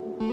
you